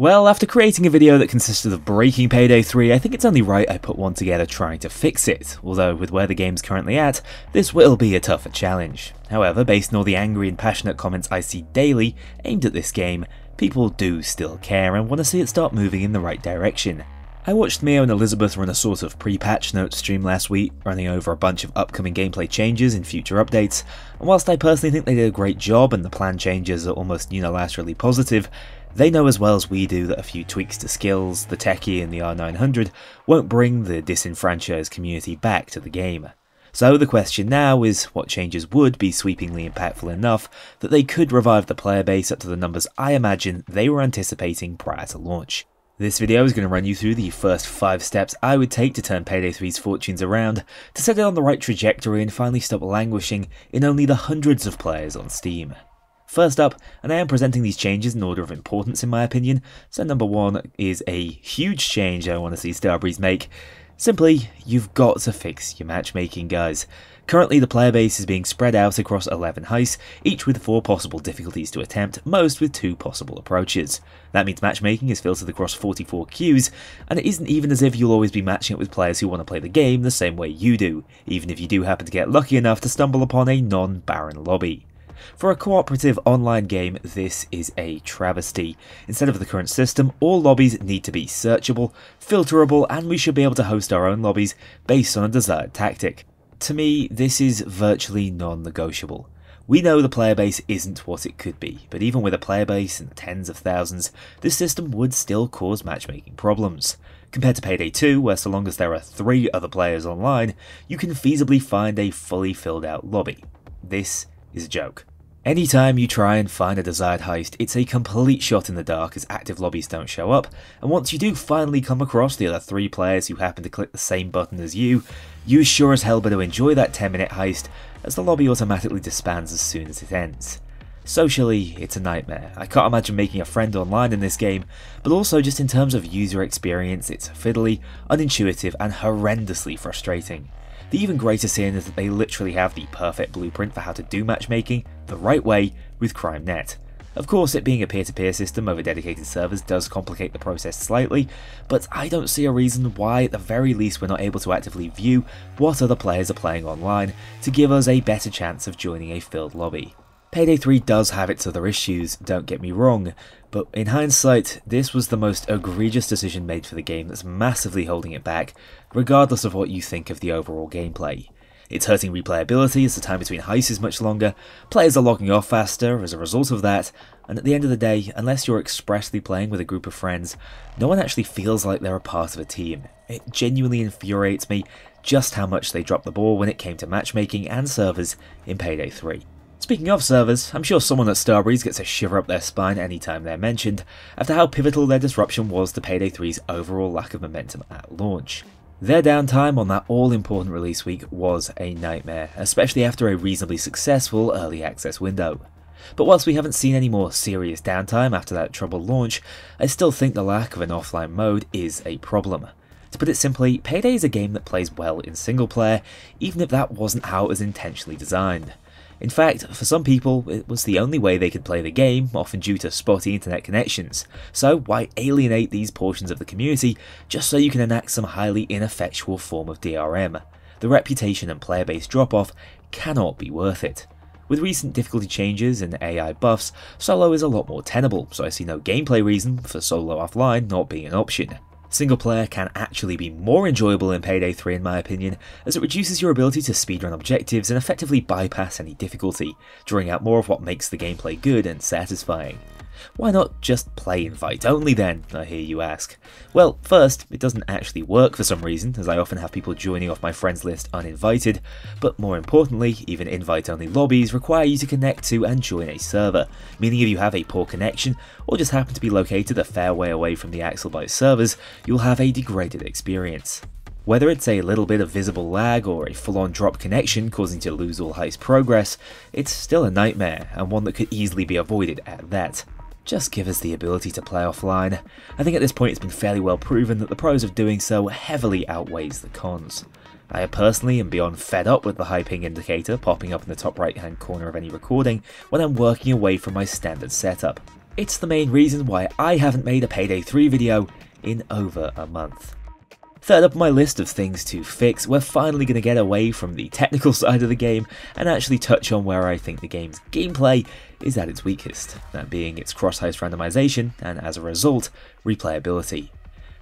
Well, after creating a video that consisted of breaking Payday 3, I think it's only right I put one together trying to fix it, although with where the game's currently at, this will be a tougher challenge. However, based on all the angry and passionate comments I see daily aimed at this game, people do still care and want to see it start moving in the right direction. I watched Mio and Elizabeth run a sort of pre-patch note stream last week, running over a bunch of upcoming gameplay changes in future updates, and whilst I personally think they did a great job and the plan changes are almost unilaterally positive, they know as well as we do that a few tweaks to skills, the techie and the R900 won't bring the disenfranchised community back to the game. So the question now is what changes would be sweepingly impactful enough that they could revive the player base up to the numbers I imagine they were anticipating prior to launch. This video is going to run you through the first 5 steps I would take to turn Payday 3's fortunes around, to set it on the right trajectory and finally stop languishing in only the hundreds of players on Steam. First up, and I am presenting these changes in order of importance in my opinion, so number one is a huge change I want to see Starbreeze make. Simply, you've got to fix your matchmaking guys. Currently the player base is being spread out across 11 heists, each with 4 possible difficulties to attempt, most with 2 possible approaches. That means matchmaking is filtered across 44 queues, and it isn't even as if you'll always be matching it with players who want to play the game the same way you do, even if you do happen to get lucky enough to stumble upon a non-barren lobby. For a cooperative online game, this is a travesty. Instead of the current system, all lobbies need to be searchable, filterable, and we should be able to host our own lobbies based on a desired tactic. To me, this is virtually non-negotiable. We know the player base isn't what it could be, but even with a player base in tens of thousands, this system would still cause matchmaking problems. Compared to Payday 2, where so long as there are three other players online, you can feasibly find a fully filled out lobby. This is a joke. Anytime you try and find a desired heist, it's a complete shot in the dark as active lobbies don't show up, and once you do finally come across the other three players who happen to click the same button as you, you sure as hell better enjoy that 10 minute heist, as the lobby automatically disbands as soon as it ends. Socially, it's a nightmare. I can't imagine making a friend online in this game, but also just in terms of user experience, it's fiddly, unintuitive, and horrendously frustrating. The even greater sin is that they literally have the perfect blueprint for how to do matchmaking the right way with CrimeNet. Of course, it being a peer-to-peer -peer system over dedicated servers does complicate the process slightly, but I don't see a reason why at the very least we're not able to actively view what other players are playing online to give us a better chance of joining a filled lobby. Payday 3 does have its other issues, don't get me wrong, but in hindsight, this was the most egregious decision made for the game that's massively holding it back, regardless of what you think of the overall gameplay. It's hurting replayability as the time between heists is much longer, players are logging off faster as a result of that, and at the end of the day, unless you're expressly playing with a group of friends, no one actually feels like they're a part of a team. It genuinely infuriates me just how much they dropped the ball when it came to matchmaking and servers in Payday 3. Speaking of servers, I'm sure someone at Starbreeze gets a shiver up their spine anytime they're mentioned, after how pivotal their disruption was to Payday 3's overall lack of momentum at launch. Their downtime on that all-important release week was a nightmare, especially after a reasonably successful early access window. But whilst we haven't seen any more serious downtime after that troubled launch, I still think the lack of an offline mode is a problem. To put it simply, Payday is a game that plays well in single player, even if that wasn't how it was intentionally designed. In fact, for some people, it was the only way they could play the game, often due to spotty internet connections. So why alienate these portions of the community just so you can enact some highly ineffectual form of DRM? The reputation and player base drop off cannot be worth it. With recent difficulty changes and AI buffs, solo is a lot more tenable, so I see no gameplay reason for solo offline not being an option. Single player can actually be more enjoyable in Payday 3 in my opinion, as it reduces your ability to speedrun objectives and effectively bypass any difficulty, drawing out more of what makes the gameplay good and satisfying. Why not just play invite only then, I hear you ask? Well, first, it doesn't actually work for some reason, as I often have people joining off my friends list uninvited, but more importantly, even invite only lobbies require you to connect to and join a server, meaning if you have a poor connection, or just happen to be located a fair way away from the AccelByte servers, you'll have a degraded experience. Whether it's a little bit of visible lag or a full-on drop connection causing to lose all heist progress, it's still a nightmare, and one that could easily be avoided at that. Just give us the ability to play offline. I think at this point it's been fairly well proven that the pros of doing so heavily outweighs the cons. I personally am beyond fed up with the high ping indicator popping up in the top right hand corner of any recording when I'm working away from my standard setup. it's the main reason why I haven't made a Payday 3 video in over a month. Third up on my list of things to fix, we're finally going to get away from the technical side of the game and actually touch on where I think the game's gameplay is at its weakest, that being its cross-heist randomization and as a result, replayability.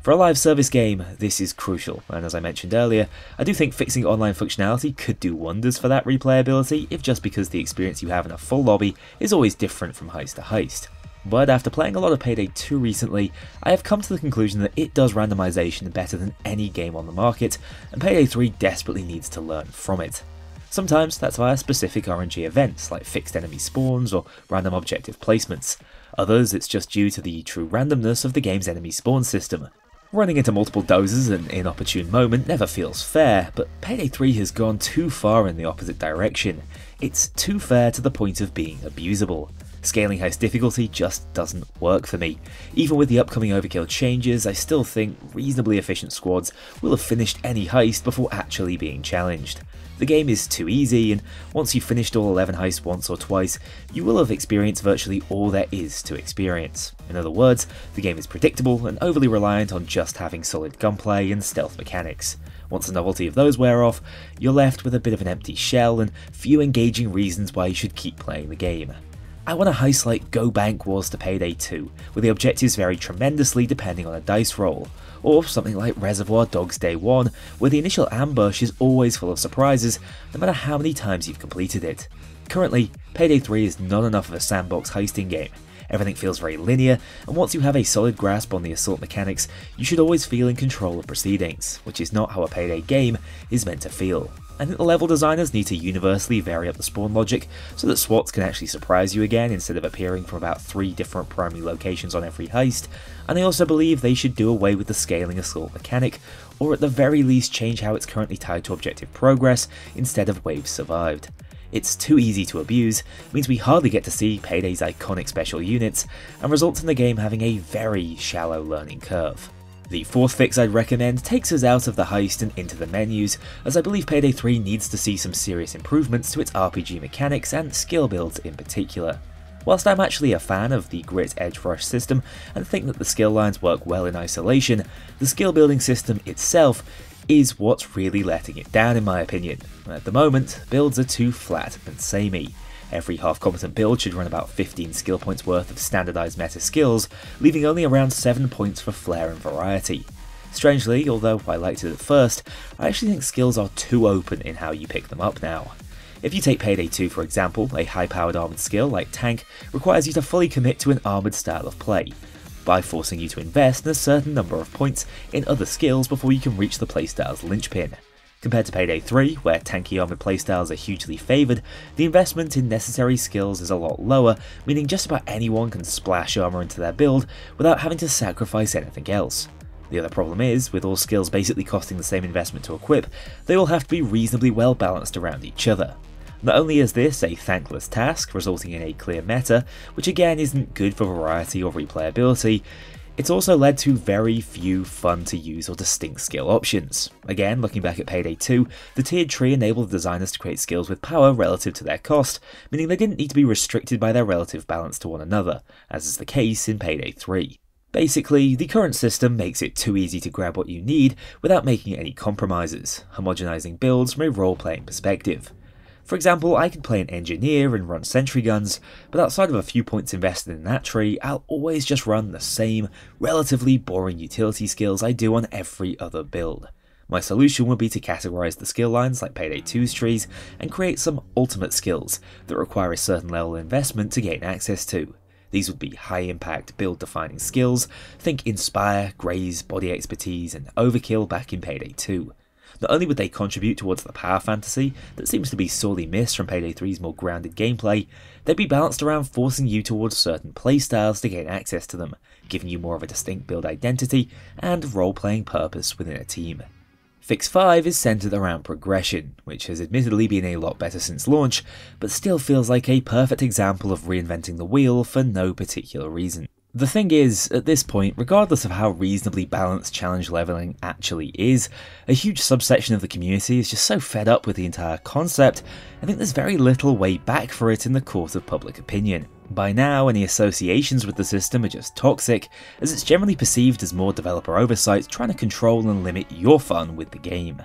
For a live service game, this is crucial, and as I mentioned earlier, I do think fixing online functionality could do wonders for that replayability, if just because the experience you have in a full lobby is always different from heist to heist. But after playing a lot of Payday 2 recently, I have come to the conclusion that it does randomization better than any game on the market, and Payday 3 desperately needs to learn from it. Sometimes that's via specific RNG events like fixed enemy spawns or random objective placements. Others it's just due to the true randomness of the game's enemy spawn system. Running into multiple dozers at an inopportune moment never feels fair, but Payday 3 has gone too far in the opposite direction. It's too fair to the point of being abusable. Scaling heist difficulty just doesn't work for me. Even with the upcoming overkill changes, I still think reasonably efficient squads will have finished any heist before actually being challenged. The game is too easy, and once you've finished all 11 heists once or twice, you will have experienced virtually all there is to experience. In other words, the game is predictable and overly reliant on just having solid gunplay and stealth mechanics. Once the novelty of those wear off, you're left with a bit of an empty shell and few engaging reasons why you should keep playing the game. I want a heist like Go Bank was to Payday 2, where the objectives vary tremendously depending on a dice roll, or something like Reservoir Dogs Day 1, where the initial ambush is always full of surprises, no matter how many times you've completed it. Currently, Payday 3 is not enough of a sandbox heisting game. Everything feels very linear, and once you have a solid grasp on the assault mechanics, you should always feel in control of proceedings, which is not how a Payday game is meant to feel. I think the level designers need to universally vary up the spawn logic so that SWATs can actually surprise you again instead of appearing from about three different primary locations on every heist, and I also believe they should do away with the scaling assault mechanic, or at the very least change how it's currently tied to objective progress instead of waves survived. It's too easy to abuse, means we hardly get to see Payday's iconic special units, and results in the game having a very shallow learning curve. The fourth fix I'd recommend takes us out of the heist and into the menus, as I believe Payday 3 needs to see some serious improvements to its RPG mechanics and skill builds in particular. Whilst I'm actually a fan of the Grit Edge Rush system and think that the skill lines work well in isolation, the skill building system itself is what's really letting it down in my opinion. At the moment, builds are too flat and samey. Every half competent build should run about 15 skill points worth of standardised meta skills, leaving only around 7 points for flair and variety. Strangely, although I liked it at first, I actually think skills are too open in how you pick them up now. If you take Payday 2 for example, a high powered armoured skill like Tank requires you to fully commit to an armoured style of play, by forcing you to invest in a certain number of points in other skills before you can reach the playstyle's linchpin. Compared to Payday 3, where tanky armoured playstyles are hugely favoured, the investment in necessary skills is a lot lower, meaning just about anyone can splash armour into their build without having to sacrifice anything else. The other problem is, with all skills basically costing the same investment to equip, they all have to be reasonably well balanced around each other. Not only is this a thankless task, resulting in a clear meta, which again isn't good for variety or replayability, it's also led to very few fun to use or distinct skill options. Again, looking back at Payday 2, the tiered tree enabled the designers to create skills with power relative to their cost, meaning they didn't need to be restricted by their relative balance to one another, as is the case in Payday 3. Basically, the current system makes it too easy to grab what you need without making any compromises, homogenizing builds from a role-playing perspective. For example, I could play an engineer and run sentry guns, but outside of a few points invested in that tree, I'll always just run the same, relatively boring utility skills I do on every other build. My solution would be to categorize the skill lines like Payday 2's trees and create some ultimate skills that require a certain level of investment to gain access to. These would be high impact, build defining skills, think Inspire, Graze, Body Expertise, and Overkill back in Payday 2. Not only would they contribute towards the power fantasy that seems to be sorely missed from Payday 3's more grounded gameplay, they'd be balanced around forcing you towards certain playstyles to gain access to them, giving you more of a distinct build identity and role-playing purpose within a team. Fix 5 is centered around progression, which has admittedly been a lot better since launch, but still feels like a perfect example of reinventing the wheel for no particular reason. The thing is, at this point, regardless of how reasonably balanced challenge leveling actually is, a huge subsection of the community is just so fed up with the entire concept, I think there's very little way back for it in the court of public opinion. By now, any associations with the system are just toxic, as it's generally perceived as more developer oversight trying to control and limit your fun with the game.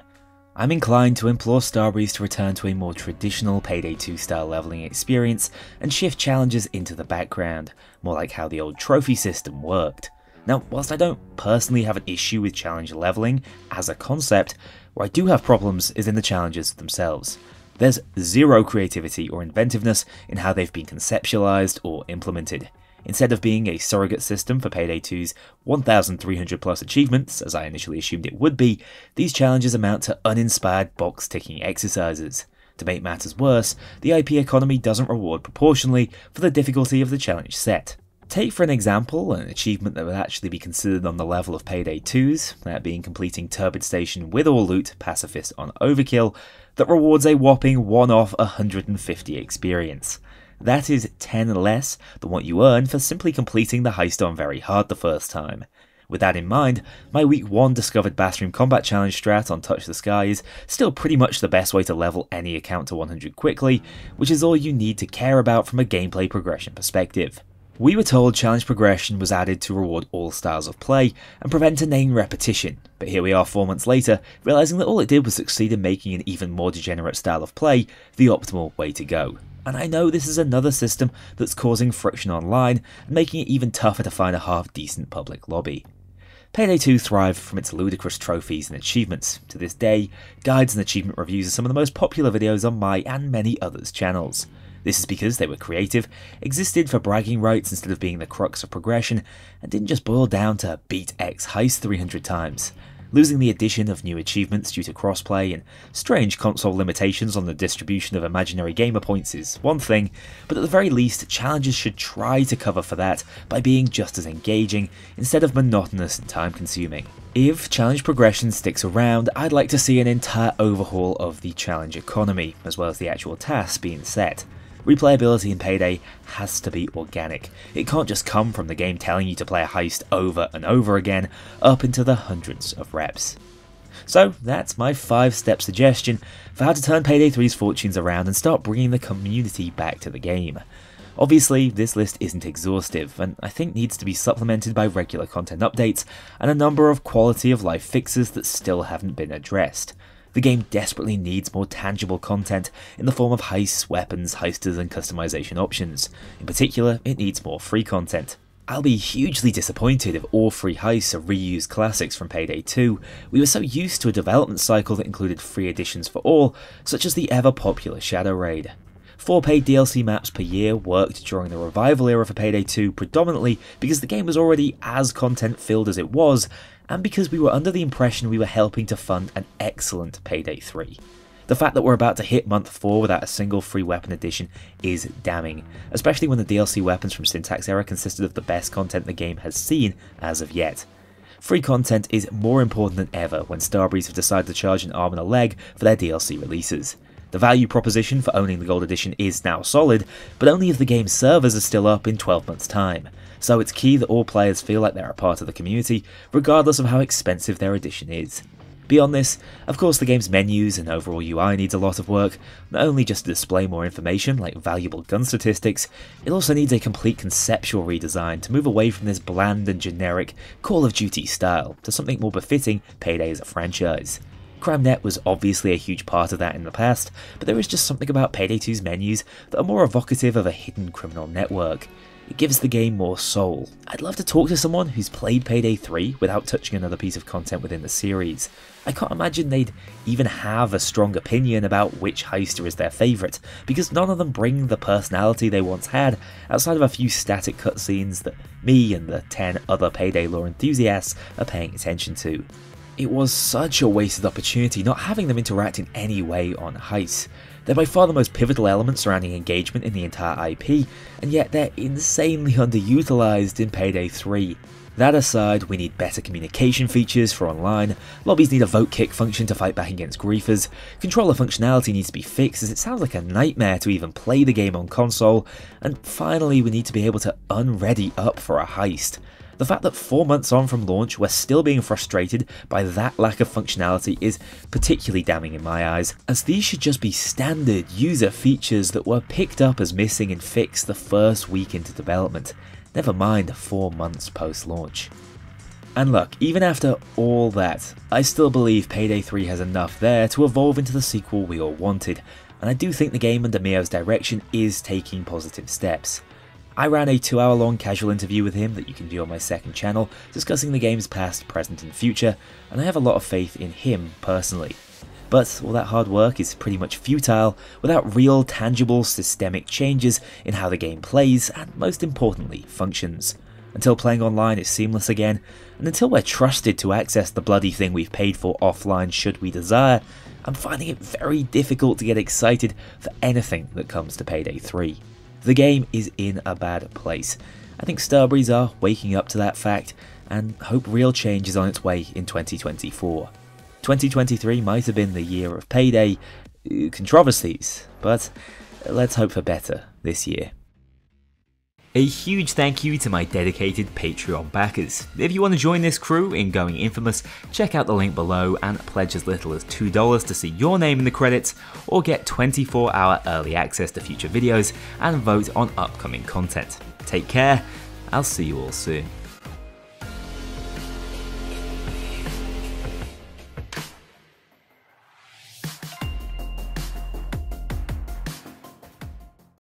I'm inclined to implore Starbreeze to return to a more traditional Payday 2 style leveling experience and shift challenges into the background, more like how the old trophy system worked. Now, whilst I don't personally have an issue with challenge leveling as a concept, where I do have problems is in the challenges themselves. There's zero creativity or inventiveness in how they've been conceptualized or implemented. Instead of being a surrogate system for Payday 2's 1,300 plus achievements, as I initially assumed it would be, these challenges amount to uninspired box ticking exercises. To make matters worse, the IP economy doesn't reward proportionally for the difficulty of the challenge set. Take for an example an achievement that would actually be considered on the level of Payday 2's, that being completing Turbid Station with all loot, pacifist on overkill, that rewards a whopping one off 150 experience. That is 10 less than what you earn for simply completing the heist on very hard the first time. With that in mind, my week 1 discovered bathroom combat challenge strat on Touch the Sky is still pretty much the best way to level any account to 100 quickly, which is all you need to care about from a gameplay progression perspective. We were told challenge progression was added to reward all styles of play and prevent inane repetition, but here we are 4 months later, realising that all it did was succeed in making an even more degenerate style of play the optimal way to go and I know this is another system that's causing friction online and making it even tougher to find a half decent public lobby. Payday 2 thrived from its ludicrous trophies and achievements. To this day, guides and achievement reviews are some of the most popular videos on my and many others' channels. This is because they were creative, existed for bragging rights instead of being the crux of progression, and didn't just boil down to beat X heist 300 times. Losing the addition of new achievements due to crossplay and strange console limitations on the distribution of imaginary gamer points is one thing, but at the very least, challenges should try to cover for that by being just as engaging instead of monotonous and time consuming. If challenge progression sticks around, I'd like to see an entire overhaul of the challenge economy, as well as the actual tasks being set. Replayability in Payday has to be organic. It can't just come from the game telling you to play a heist over and over again, up into the hundreds of reps. So that's my 5 step suggestion for how to turn Payday 3's fortunes around and start bringing the community back to the game. Obviously, this list isn't exhaustive, and I think needs to be supplemented by regular content updates and a number of quality of life fixes that still haven't been addressed. The game desperately needs more tangible content in the form of heists, weapons, heisters, and customization options. In particular, it needs more free content. I'll be hugely disappointed if all free heists are reused classics from Payday 2. We were so used to a development cycle that included free additions for all, such as the ever popular Shadow Raid. Four paid DLC maps per year worked during the revival era for Payday 2 predominantly because the game was already as content filled as it was, and because we were under the impression we were helping to fund an excellent Payday 3. The fact that we're about to hit month 4 without a single free weapon addition is damning, especially when the DLC weapons from Syntax Error consisted of the best content the game has seen as of yet. Free content is more important than ever when Starbreeze have decided to charge an arm and a leg for their DLC releases. The value proposition for owning the Gold Edition is now solid, but only if the game's servers are still up in 12 months' time so it's key that all players feel like they're a part of the community, regardless of how expensive their edition is. Beyond this, of course the game's menus and overall UI needs a lot of work, not only just to display more information like valuable gun statistics, it also needs a complete conceptual redesign to move away from this bland and generic Call of Duty style to something more befitting Payday as a franchise. CrimeNet was obviously a huge part of that in the past, but there is just something about Payday 2's menus that are more evocative of a hidden criminal network. It gives the game more soul. I'd love to talk to someone who's played Payday 3 without touching another piece of content within the series. I can't imagine they'd even have a strong opinion about which heister is their favourite, because none of them bring the personality they once had, outside of a few static cutscenes that me and the 10 other Payday lore enthusiasts are paying attention to. It was such a wasted opportunity not having them interact in any way on Heist. They're by far the most pivotal element surrounding engagement in the entire IP, and yet they're insanely underutilized in Payday 3. That aside, we need better communication features for online, lobbies need a vote kick function to fight back against griefers, controller functionality needs to be fixed as it sounds like a nightmare to even play the game on console, and finally we need to be able to unready up for a heist. The fact that 4 months on from launch we're still being frustrated by that lack of functionality is particularly damning in my eyes, as these should just be standard user features that were picked up as missing and fixed the first week into development, never mind 4 months post launch. And look, even after all that, I still believe Payday 3 has enough there to evolve into the sequel we all wanted, and I do think the game under Mio's direction is taking positive steps. I ran a two hour long casual interview with him that you can view on my second channel, discussing the game's past, present, and future, and I have a lot of faith in him personally. But all that hard work is pretty much futile without real, tangible, systemic changes in how the game plays and, most importantly, functions. Until playing online is seamless again, and until we're trusted to access the bloody thing we've paid for offline should we desire, I'm finding it very difficult to get excited for anything that comes to Payday 3. The game is in a bad place. I think Starbreeze are waking up to that fact and hope real change is on its way in 2024. 2023 might have been the year of payday uh, controversies, but let's hope for better this year. A huge thank you to my dedicated Patreon backers. If you want to join this crew in going infamous, check out the link below and pledge as little as $2 to see your name in the credits, or get 24 hour early access to future videos and vote on upcoming content. Take care, I'll see you all soon.